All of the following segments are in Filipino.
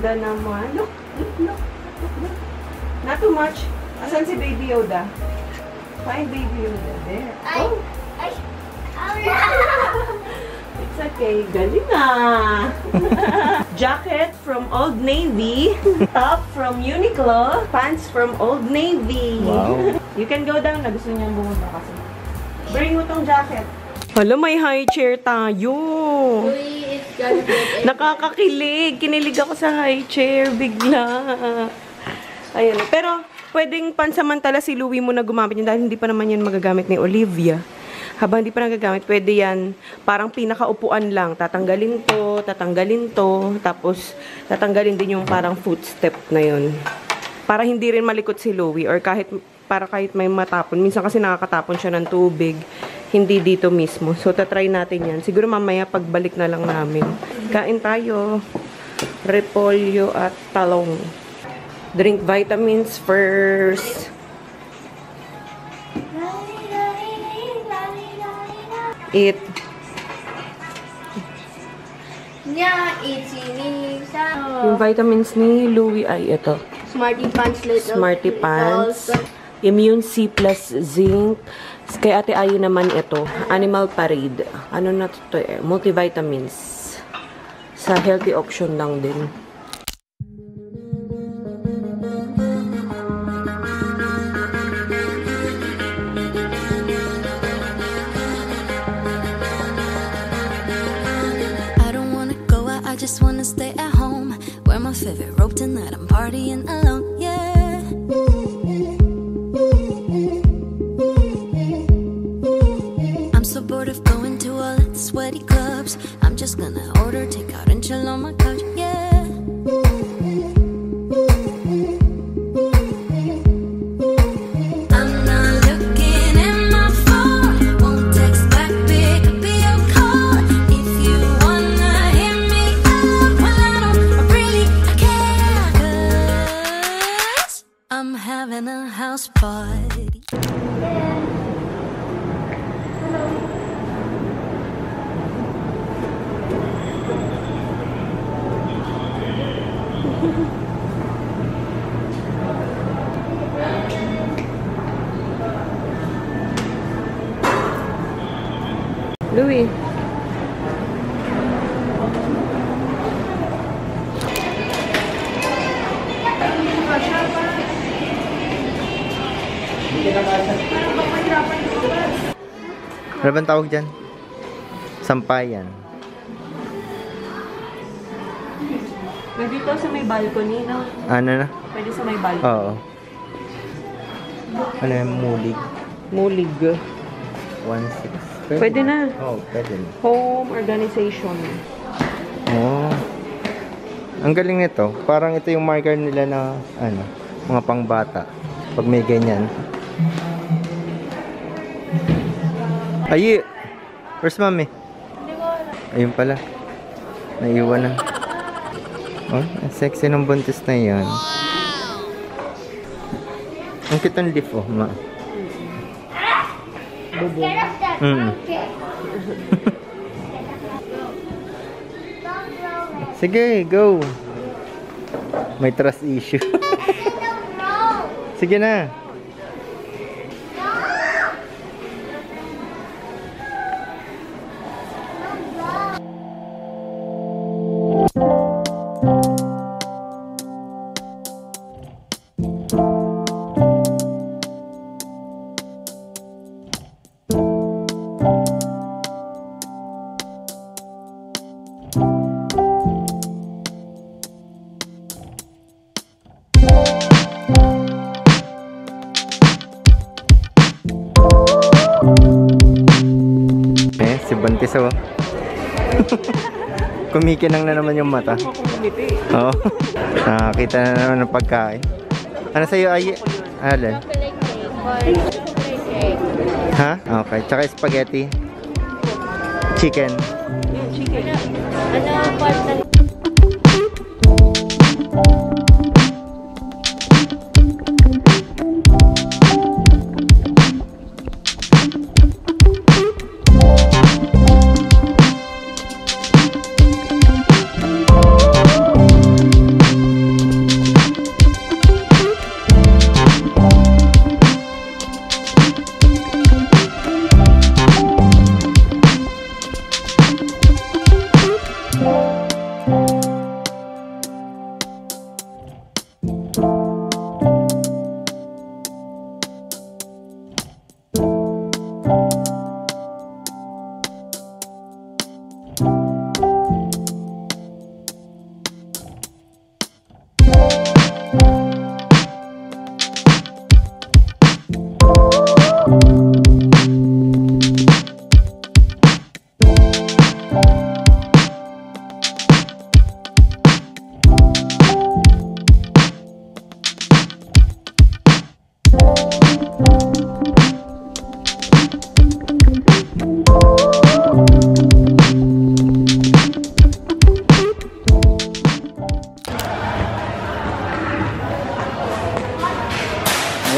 Ganda naman. Look, look, look, look, look. Not too much. Asan si Baby Yoda? Find Baby Yoda. There. Oh, ay, ay, it's okay. Galing ah. Jacket from Old Navy. Top from Uniqlo. Pants from Old Navy. Wow. You can go down na. Gusto niyang bumaba kasi. Bring mo tong jacket. Hala, may high chair tayo. Uy, it's gonna get Nakakakilig. Kinilig ako sa high chair bigla. Ayan. Pero, pwedeng pansamantala si Louie mo na gumamit niya dahil hindi pa naman yan magagamit ni Olivia. Habang hindi pa nagagamit, pwede yan parang pinakaupuan lang. Tatanggalin to, tatanggalin to, tapos tatanggalin din yung parang footstep na yun. Para hindi rin malikot si Louie or kahit para kahit may matapon. Minsan kasi nakakatapon siya ng tubig. Hindi dito mismo. So, tatry natin yan. Siguro mamaya pagbalik na lang namin. Kain tayo. Repolyo at talong. Drink vitamins first. Eat. Yung vitamins ni Louie ay ito. Smarty Pants. Smarty Pants. Immune C plus zinc. Kay Ate Ayu naman ito. Animal Parade. Ano na to eh? Multivitamins. Sa healthy option lang din. Louie. Ano bang tawag dyan? Sampayan. Nandito sa may balcony, no? Ano na? Pwede sa may balcony. Oo. Ano yung mulig? Mulig. 1.6. Pwede na. Oo, oh, pwede na. Home organization. Oo. Ang galing nito. Parang ito yung marker nila na ano, mga pangbata. Pag may ganyan. Ayi! Where's mommy? Ayun pala. Naiwan na. Oh, sexy ng buntis na yan. Ang cute ng leaf, oh, ma. Mm. Sige, go. May trust issue. Sige na. Kumikinang na naman yung mata. Oo. Nakakita na naman ng pagkain. Ano sa'yo, ay... Alin? Ha? Okay. Tsaka spaghetti. Chicken. Chicken. Ano, part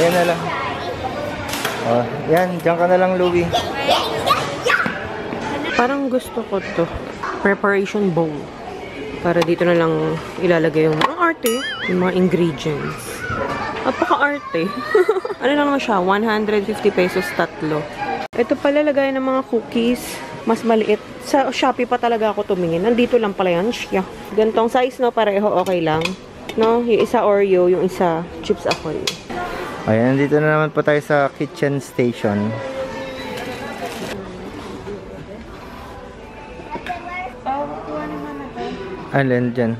Ayan na lang. Oh, yan, diyan ka na lang, Louie. Parang gusto ko to. Preparation bowl. Para dito na lang ilalagay yung mga arte, yung mga ingredients. Napaka-arte. ano lang naman siya? 150 pesos tatlo. Ito pala lagay ng mga cookies. Mas maliit. Sa Shopee pa talaga ako tumingin. Nandito lang pala yan. Siya. Gantong size, no? Pareho okay lang. No? Yung isa Oreo, yung isa Chips Ahoy. Ayan, nandito na naman po tayo sa kitchen station. Alin dyan?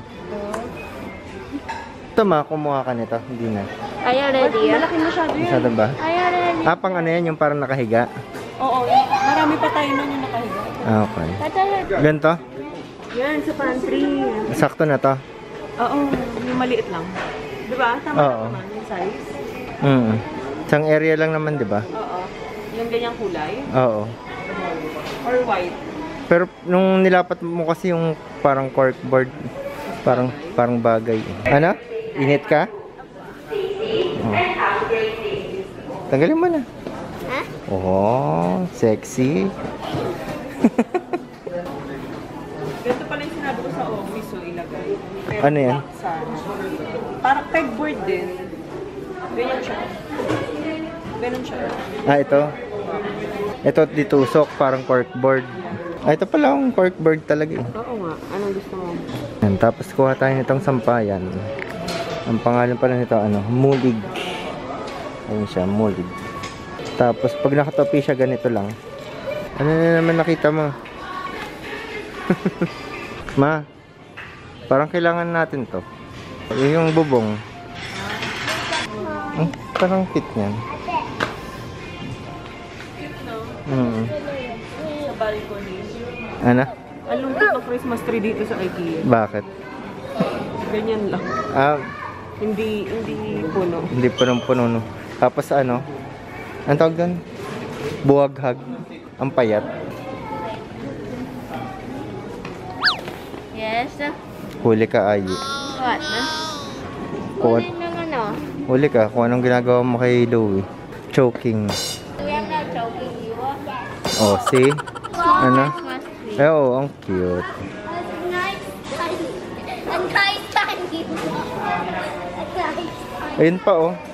Ito ma, kumuha ka nito. Hindi na. Are you ready? Malaki masyado yun. Masyado ba? Are you ready? Ah, pang ano yan, yung parang nakahiga? Oo, marami pa tayo nun yung nakahiga. Ah, okay. Ganito? Yan, sa pantry. Sakto na to? Oo, yung maliit lang. Di ba? Tama Oo. naman yung size. Mm. Isang area lang naman, di ba? Oo. Yung ganyang kulay. Oo. Or white. Pero nung nilapat mo kasi yung parang corkboard, parang parang bagay. Ano? Init ka? Oh. Tanggalin mo na. Ha? Oh, sexy. Ganito pala yung sinabi ko sa office, so ilagay. Pero Ano yan? Sa, parang pegboard din. Ganyan siya. Ganun siya. Ah, ito. Ito ditusok, parang corkboard. Ah, ito pala yung corkboard talaga eh. Oo nga. Anong gusto mo? Yan, tapos kuha tayo nitong sampayan. Ang pangalan pala nito, ano, mulig. Ayun siya, mulig. Tapos, pag nakatopi siya, ganito lang. Ano na naman nakita mo? Ma, parang kailangan natin to. Yun Yung bubong. Hmm, parang fit niyan. Hmm. Sa balcony. Ano? Ang lungkot ng Christmas tree dito sa IKEA. Bakit? Ganyan lang. Ah, Hindi, hindi puno. Hindi punong-puno, no. Tapos ano, ang tawag doon? Buwaghag. Ang payat. Yes. Huli ka, Ayi. What? Kung, Kunin huli ka, kung anong ginagawa mo kay Louie. Choking. We are not joking you. Oh, see? Ano? Eh, oh, ang cute. Ayun pa, oh.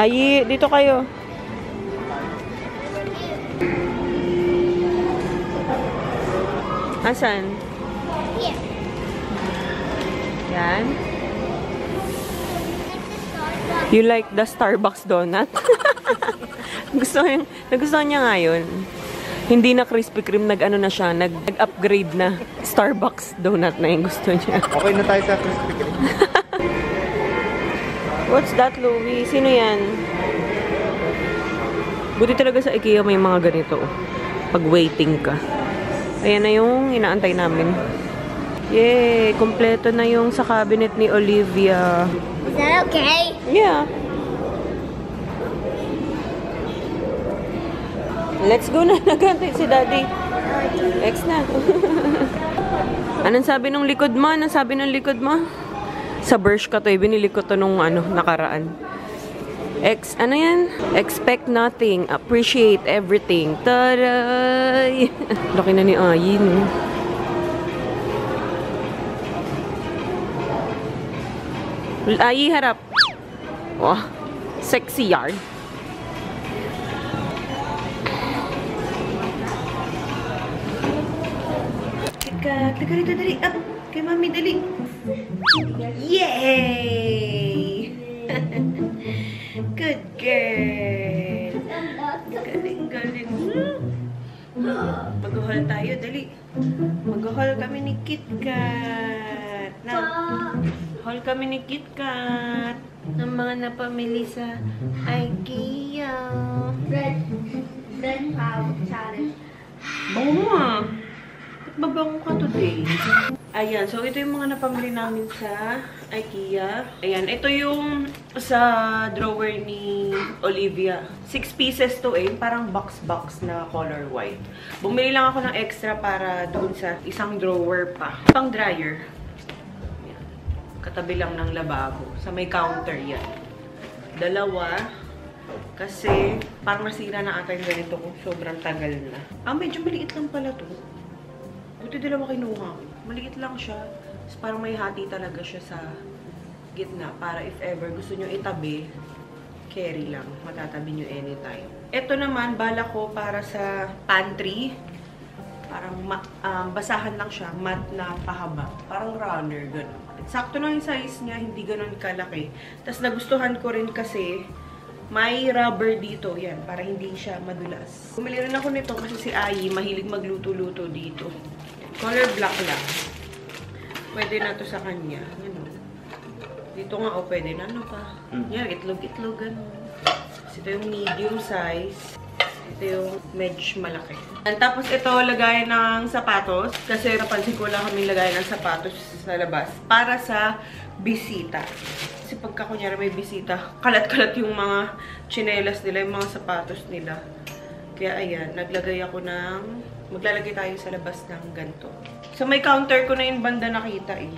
Ayi, dito kayo. Asan? Here. Yan. You like the Starbucks donut? Gusto niya, nagustuhan niya nga yun. Hindi na Krispy Kreme, nag-ano na siya, nag- nag-upgrade na. Starbucks donut na yung gusto niya. Okay na tayo sa Krispy Kreme. What's that, Louie? Sino yan? Buti talaga sa IKEA may mga ganito. Pag waiting ka. Ayan na yung inaantay namin. Yay! Kompleto na yung sa cabinet ni Olivia. Is that okay? Yeah. Let's go na. Nagantay si Daddy. Next na. Anong sabi nung likod mo? Anong sabi nung likod mo? Sa Bershka to, eh. binili ko to nung ano, nakaraan. Ex, ano yan? Expect nothing, appreciate everything. Taray! Laki na ni Ayi, no? Ay, harap. Wow. Sexy yarn. Teka, teka rito, dali. Up. Kay mami, dali. Yay! Good girl. Galing, galing. Mag-haul tayo, dali. Mag-haul kami ni KitKat. Na, haul kami ni KitKat. Ng mga napamili sa IKEA. Red, red power challenge. Mo Ba't mabango ka today? Ayan, so ito yung mga napamili namin sa IKEA. Ayan, ito yung sa drawer ni Olivia. Six pieces to eh, parang box-box na color white. Bumili lang ako ng extra para doon sa isang drawer pa. Pang dryer. Ayan. Katabi lang ng lababo. Sa may counter yan. Dalawa. Kasi, parang nasira na ata yung ganito ko. Sobrang tagal na. Ah, medyo maliit lang pala to. Buti dalawa kinuha ko. Maliit lang siya. Tapos parang may hati talaga siya sa gitna. Para if ever gusto nyo itabi, carry lang. Matatabi nyo anytime. Ito naman, bala ko para sa pantry. Parang um, basahan lang siya, mat na pahaba. Parang runner, gano'n. Sakto lang yung size niya, hindi gano'n kalaki. Tapos nagustuhan ko rin kasi, may rubber dito, yan, para hindi siya madulas. Bumili rin ako nito kasi si Ayi mahilig magluto-luto dito. Color black lang. Pwede na to sa kanya. Ano? Dito nga, oh, pwede na. Ano pa? Yan, itlog-itlog, ganun. Ito yung medium size. Ito yung medj malaki. And tapos ito, lagay ng sapatos. Kasi napansin ko lang kami lagay ng sapatos sa labas. Para sa bisita. Kasi pagka kunyari may bisita, kalat-kalat yung mga chinelas nila, yung mga sapatos nila. Kaya ayan, naglagay ako ng, maglalagay tayo sa labas ng ganito. So may counter ko na yung banda nakita eh.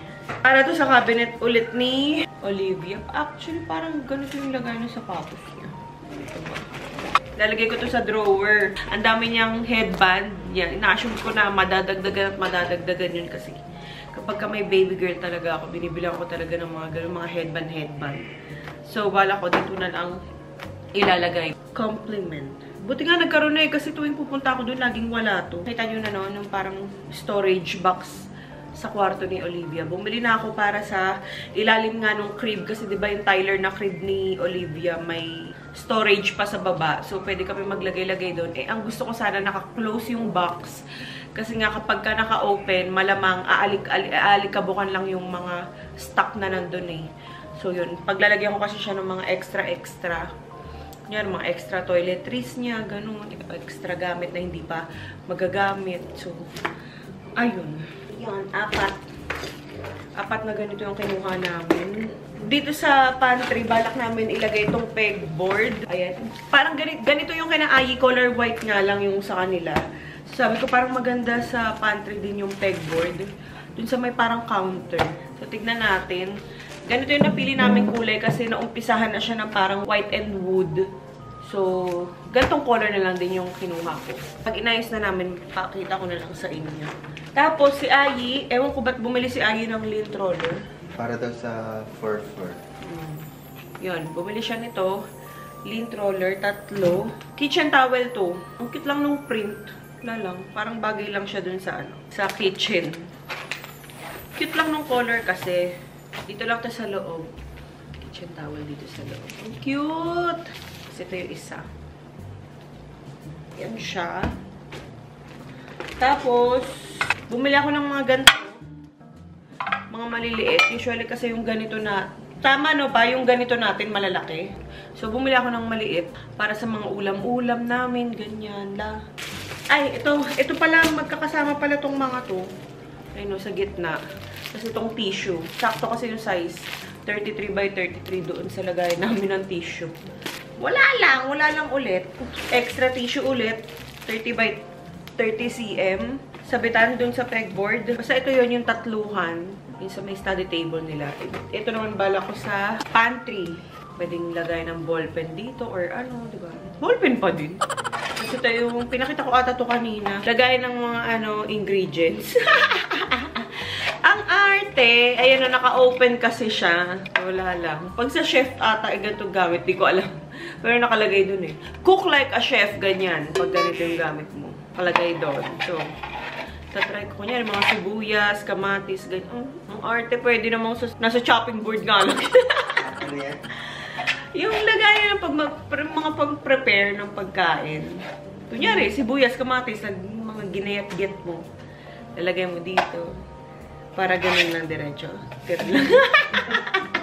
Para to sa cabinet ulit ni Olivia. Actually, parang ganito yung lagay ng sapatos niya. Lalagay ko to sa drawer. Ang dami niyang headband. Yan, ina-assume ko na madadagdagan at madadagdagan yun kasi kapag ka may baby girl talaga ako, binibilang ko talaga ng mga ganun, mga headband-headband. So, wala ko dito na lang ilalagay. Compliment. Buti nga nagkaroon na eh, kasi tuwing pupunta ako doon, laging wala to. Kita nyo na no, yung parang storage box sa kwarto ni Olivia. Bumili na ako para sa ilalim nga nung crib kasi 'di ba yung Tyler na crib ni Olivia may storage pa sa baba. So pwede kami maglagay-lagay doon. Eh ang gusto ko sana naka-close yung box kasi nga kapag ka naka-open, malamang aalik aalikabukan lang yung mga stock na nandun eh. So yun, paglalagyan ko kasi siya ng mga extra-extra yan, mga extra toiletries niya, ganun. Extra gamit na hindi pa magagamit. So, ayun. Yan, apat. Apat na ganito yung kinuha namin. Dito sa pantry, balak namin ilagay itong pegboard. Ayan. Parang ganito, ganito yung kinaayi, color white nga lang yung sa kanila. So, sabi ko parang maganda sa pantry din yung pegboard. Dun sa may parang counter. So, tignan natin. Ganito yung napili namin kulay kasi naumpisahan na siya ng parang white and wood. So, gantong color na lang din yung kinuha ko. Pag inayos na namin, pakita ko na lang sa inyo. Tapos, si Ayi, ewan ko ba't bumili si Ayi ng lint roller. Para daw sa 4-4. Hmm. Yun, bumili siya nito. Lint roller, tatlo. Kitchen towel to. Ang cute lang nung print. Wala lang. Parang bagay lang siya dun sa ano, sa kitchen. Cute lang nung color kasi. Dito lang to sa loob. Kitchen towel dito sa loob. Ang cute! Ito yung isa. Yan siya. Tapos, bumili ako ng mga ganito. Mga maliliit. Usually kasi yung ganito na, tama no ba, yung ganito natin malalaki. So, bumili ako ng maliit para sa mga ulam-ulam namin, ganyan la. Ay, ito, ito pala, magkakasama pala tong mga to. Ayun no, sa gitna. Kasi itong tissue. Sakto kasi yung size. 33 by 33 doon sa lagay namin ng tissue. Wala lang, wala lang ulit. Extra tissue ulit. 30 by 30 cm. Sabitan dun sa pegboard. Basta ito yon yung tatluhan. Yung sa may study table nila. Ito naman bala ko sa pantry. Pwedeng lagay ng ballpen dito or ano, di ba? Ballpen pa din. Kasi ito yung, pinakita ko ata to kanina. Lagay ng mga ano, ingredients. Ang art! te, ayan na, naka-open kasi siya. Wala lang. Pag sa chef ata, eh, ganito gamit, di ko alam. Pero nakalagay dun eh. Cook like a chef, ganyan. Pag ganito yung gamit mo. Nakalagay doon. So, tatry ko kunyari, mga sibuyas, kamatis, ganyan. Oh, ang arte, pwede namang sa, nasa chopping board nga lang. Yung lagayan ng pag, pre- mga pag-prepare ng pagkain. Kunyari, sibuyas, kamatis, nag- mga ginayat-get mo. Lalagay mo dito. Para ganun lang diretso. Tira lang.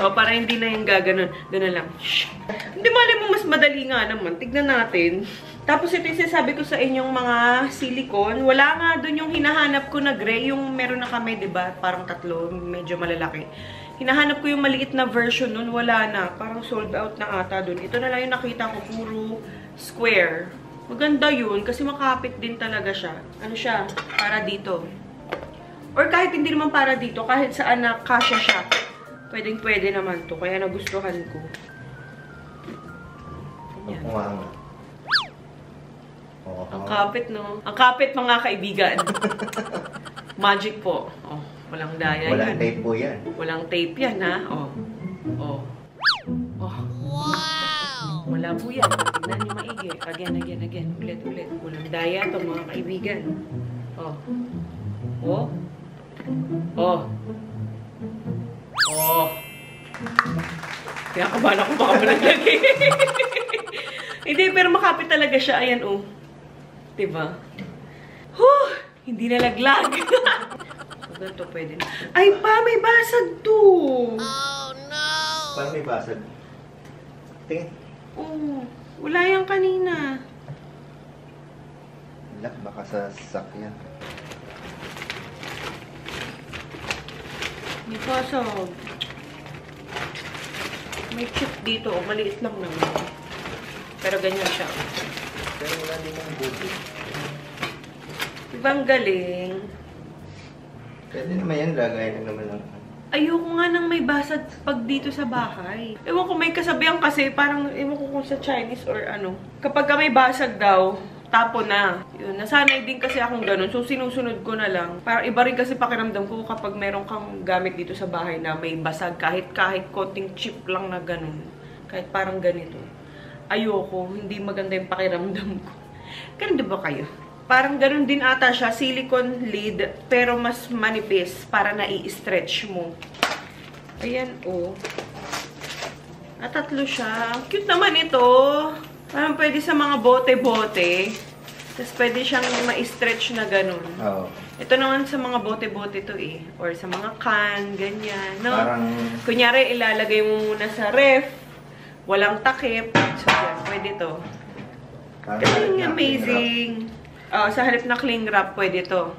o, para hindi na yung gaganon. Ganun lang. Shh. Hindi mali mo mas madali nga naman. Tignan natin. Tapos ito yung sinasabi ko sa inyong mga silicone. Wala nga dun yung hinahanap ko na gray. Yung meron na kami, ba? Parang tatlo. Medyo malalaki. Hinahanap ko yung maliit na version nun. Wala na. Parang sold out na ata dun. Ito na lang yung nakita ko. Puro square. Maganda yun. Kasi makapit din talaga siya. Ano siya? Para dito. Or kahit hindi naman para dito. Kahit saan na kasya siya. Pwedeng pwede naman to. Kaya nagustuhan ko. Ayan. Nga. Oo Ang kapit, no? Ang kapit, mga kaibigan. Magic po. Oh, walang daya Walang yan. tape po yan. Walang tape yan, ha? Oh. Oh. Oh. Wow! Wala po yan. Tignan niyo maigi. Again, again, again. Ulit, ulit. Walang daya to mga kaibigan. Oh. Oh. Oh. Oh. Kaya kabala ko baka malaglagi. Hindi, pero makapit talaga siya. Ayan, oh. Diba? Huh! Hindi na laglag. so, ganito pwede na. Ay pa, may basag to. Parang may basag. Tingin. Oh, wala yan kanina. Wala, baka sa sasakyan. May basag. May chip dito. Oh, maliit lang naman. Pero ganyan siya. Pero wala din yung buti. Ibang galing. Pwede naman yan, lagay lang naman lang. Ayoko nga nang may basag pag dito sa bahay. Ewan ko, may kasabihan kasi, parang, ewan ko kung sa Chinese or ano. Kapag ka may basag daw, tapo na. Yun, nasanay din kasi akong ganun. So, sinusunod ko na lang. Parang iba rin kasi pakiramdam ko kapag meron kang gamit dito sa bahay na may basag, kahit kahit konting chip lang na ganun. Kahit parang ganito. Ayoko, hindi maganda yung pakiramdam ko. Ganun ba kayo? Parang ganun din ata siya, silicone lid, pero mas manipis para nai-stretch mo. Ayan, oh. At tatlo siya. Cute naman ito. Parang pwede sa mga bote-bote. Tapos pwede siyang ma-stretch na ganun. Oo. Ito naman sa mga bote-bote to eh. Or sa mga can, ganyan. No? Parang, Kunyari, ilalagay mo muna sa ref. Walang takip. So, yan. Pwede to. parang Galing, amazing. Oh, sa halip na cling wrap, pwede to.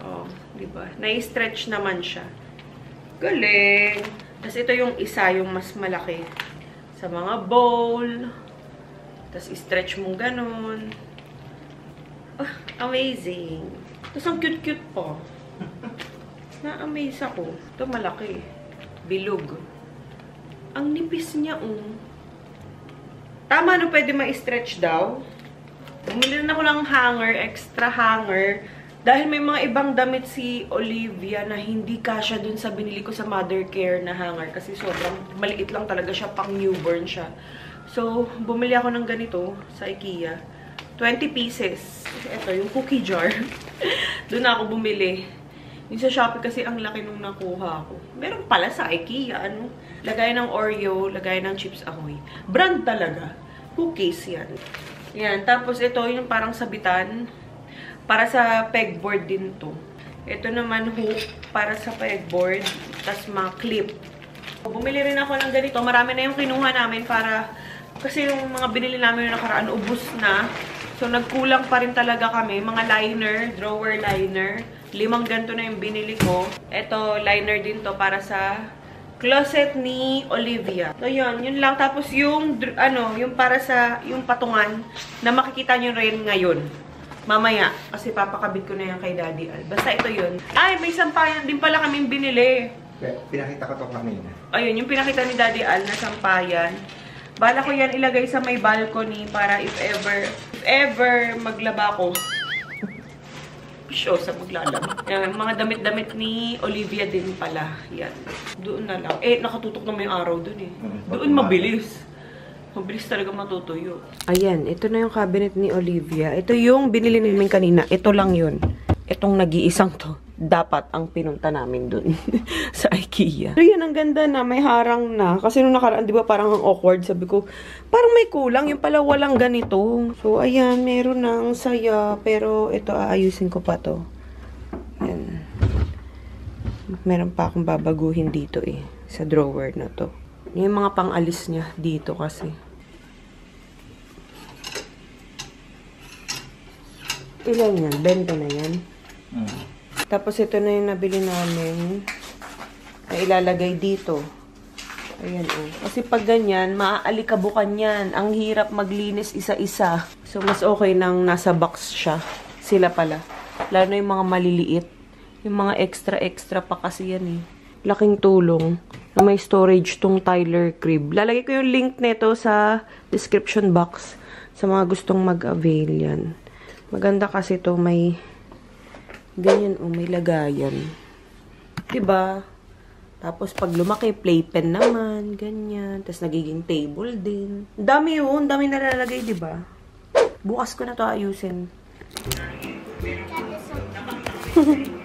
Oh, di ba? Na-stretch naman siya. Galing. Tapos ito yung isa, yung mas malaki. Sa mga bowl. Tapos stretch mo ganun. Ah, amazing. Tapos ang cute-cute po. Na-amaze ako. Ito malaki. Bilog. Ang nipis niya, um. Tama no, pwede ma-stretch daw. Bumili rin ako ng hanger, extra hanger. Dahil may mga ibang damit si Olivia na hindi kasya dun sa binili ko sa mother care na hanger. Kasi sobrang maliit lang talaga siya, pang newborn siya. So, bumili ako ng ganito sa IKEA. 20 pieces. Ito, yung cookie jar. Doon ako bumili. Yung sa Shopee kasi ang laki nung nakuha ko. Meron pala sa IKEA, ano? Lagay ng Oreo, lagay ng Chips Ahoy. Brand talaga. Cookies yan. Yan. Tapos ito yung parang sabitan. Para sa pegboard din to. Ito naman hook para sa pegboard. Tapos mga clip. Bumili rin ako ng ganito. Marami na yung kinuha namin para... Kasi yung mga binili namin yung nakaraan, ubus na. So, nagkulang pa rin talaga kami. Mga liner, drawer liner. Limang ganito na yung binili ko. Ito, liner din to para sa closet ni Olivia. So, yun. Yun lang. Tapos, yung, ano, yung para sa, yung patungan na makikita nyo rin ngayon. Mamaya. Kasi papakabit ko na yan kay Daddy Al. Basta ito yun. Ay, may sampayan din pala kaming binili. Pinakita ko to kanina. Ayun, yung pinakita ni Daddy Al na sampayan. Bala ko yan ilagay sa may balcony para if ever, if ever maglaba ko. show sa maglalaba. Yan, mga damit-damit ni Olivia din pala. Yan. Doon na lang. Eh, nakatutok naman yung araw doon eh. Doon mabilis. Mabilis talaga matutuyo. Ayan, ito na yung cabinet ni Olivia. Ito yung binili namin kanina. Ito lang yun. Itong nag-iisang to. Dapat ang pinunta namin dun sa IKEA. So yan, ang ganda na. May harang na. Kasi nung nakaraan, di ba parang ang awkward. Sabi ko, parang may kulang. Yung pala walang ganito. So ayan, meron. Ang saya. Pero ito, aayusin ko pa to. Yan. Meron pa akong babaguhin dito eh. Sa drawer na to. Yung mga pang-alis niya dito kasi. Ilan yan? 20 na yan? Tapos ito na yung nabili namin na ilalagay dito. Ayan oh. Kasi pag ganyan, maaalikabukan yan. Ang hirap maglinis isa-isa. So, mas okay nang nasa box siya. Sila pala. Lalo na yung mga maliliit. Yung mga extra-extra pa kasi yan eh. Laking tulong na may storage tong Tyler Crib. Lalagay ko yung link nito sa description box sa mga gustong mag-avail yan. Maganda kasi to may ganyan o may lagayan. 'Di ba? Tapos pag lumaki, playpen naman, ganyan. Tapos nagiging table din. Dami yun, dami nalalagay, 'di ba? Bukas ko na to ayusin.